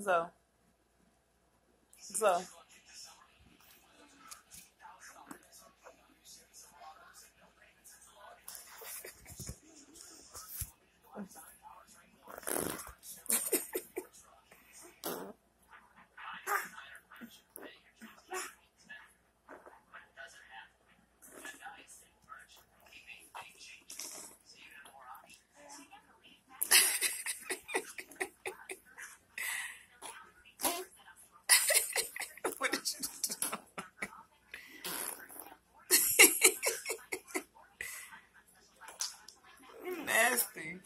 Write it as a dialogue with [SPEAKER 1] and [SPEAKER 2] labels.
[SPEAKER 1] So, so nasty.